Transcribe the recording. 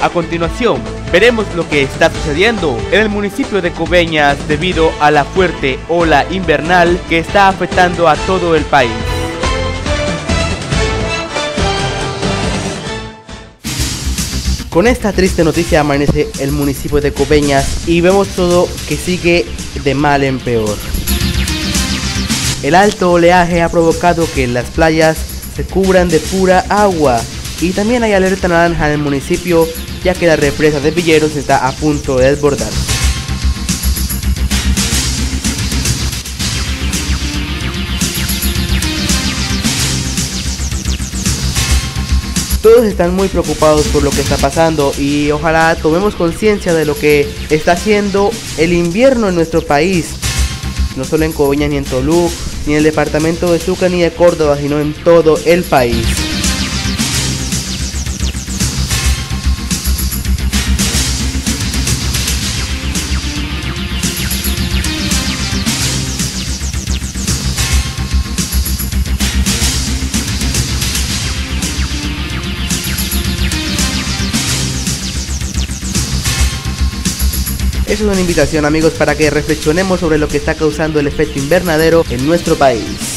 A continuación, veremos lo que está sucediendo en el municipio de Coveñas debido a la fuerte ola invernal que está afectando a todo el país. Con esta triste noticia amanece el municipio de Coveñas y vemos todo que sigue de mal en peor. El alto oleaje ha provocado que las playas se cubran de pura agua y también hay alerta naranja en el municipio ya que la represa de Villeros está a punto de desbordar. Todos están muy preocupados por lo que está pasando y ojalá tomemos conciencia de lo que está haciendo el invierno en nuestro país. No solo en Coveña ni en Toluca, ni en el departamento de Sucre ni de Córdoba, sino en todo el país. Es una invitación amigos para que reflexionemos sobre lo que está causando el efecto invernadero en nuestro país.